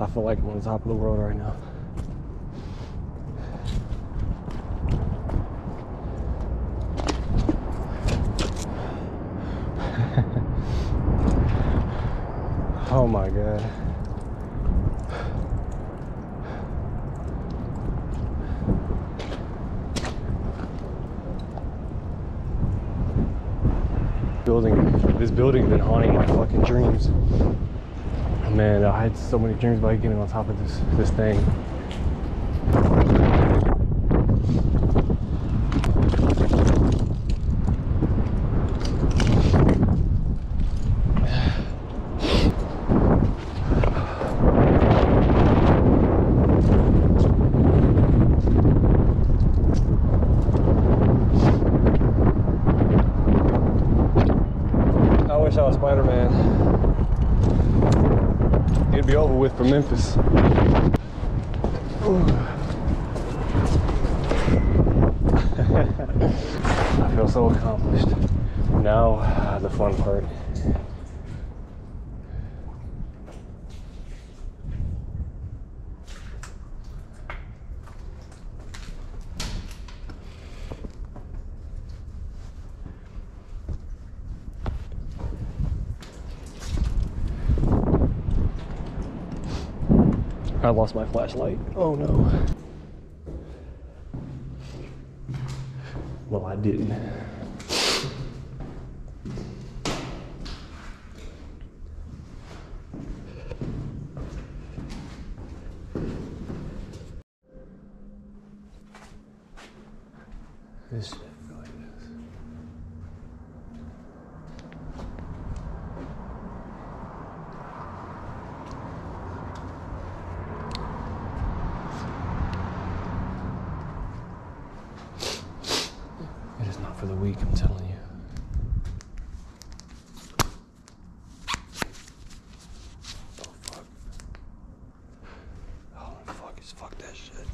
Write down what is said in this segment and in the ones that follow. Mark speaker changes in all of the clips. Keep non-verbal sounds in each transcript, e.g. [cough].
Speaker 1: I feel like I'm on top of the world right now. [laughs] oh my god. Building, this building's been haunting my fucking dreams. Man, I had so many dreams about getting on top of this this thing. With for Memphis. [laughs] I feel so accomplished. Now, uh, the fun part. I lost my flashlight. Oh no. Well, I didn't. This shit feel like this. It is not for the weak, I'm telling you. Oh fuck. Oh fuck, it's fuck that shit.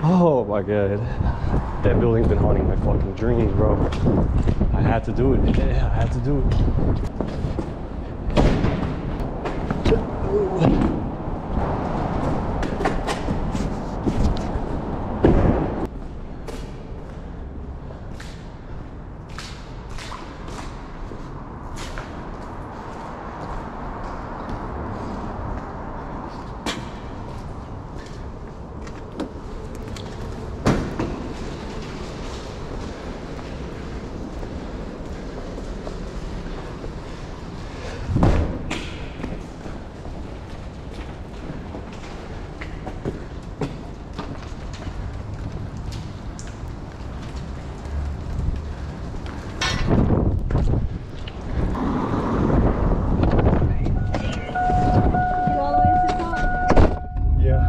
Speaker 1: Oh my god. That building's been haunting my fucking dreams, bro. I had to do it. Yeah, I had to do it.
Speaker 2: You all the way to the top?
Speaker 1: Yeah,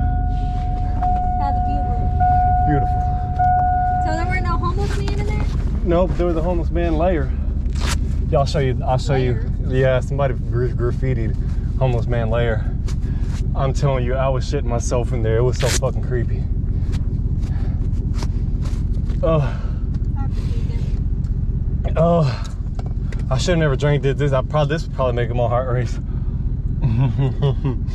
Speaker 2: How the view look?
Speaker 1: Beautiful.
Speaker 2: So there were no homeless men in there?
Speaker 1: Nope, there was a homeless man layer. Yeah, I'll show you. I'll show you. Yeah, somebody gra- graffitied homeless man layer. I'm telling you, I was shitting myself in there. It was so fucking creepy. Oh, oh. I should have never drank this. This I probably this would probably make my heart race. [laughs]